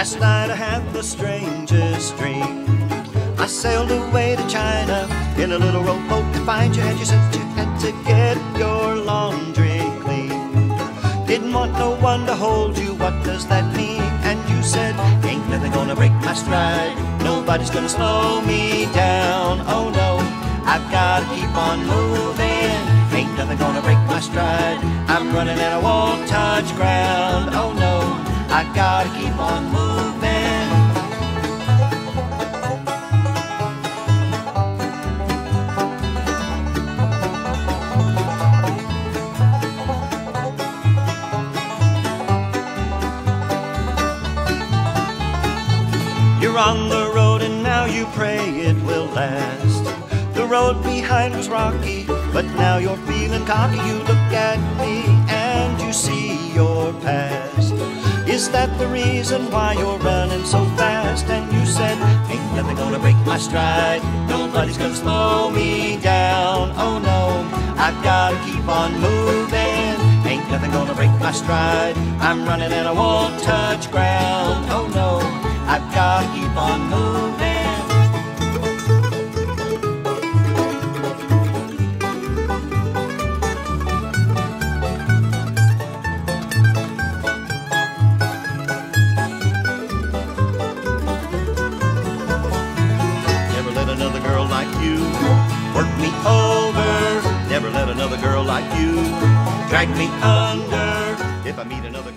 Last night I had the strangest dream. I sailed away to China in a little rowboat to find you, and you said you had to get your laundry clean. Didn't want no one to hold you, what does that mean? And you said, Ain't nothing gonna break my stride, nobody's gonna slow me down. Oh no, I've gotta keep on moving. Ain't nothing gonna break my stride. I'm running and I won't touch ground. Oh no, I gotta keep on moving. On the road and now you pray it will last. The road behind was rocky, but now you're feeling cocky. You look at me and you see your past. Is that the reason why you're running so fast? And you said, Ain't nothing gonna break my stride. Nobody's gonna slow me down. Oh no, I've gotta keep on moving. Ain't nothing gonna break my stride. I'm running and I won't touch ground. you work me over. Never let another girl like you drag me under if I meet another.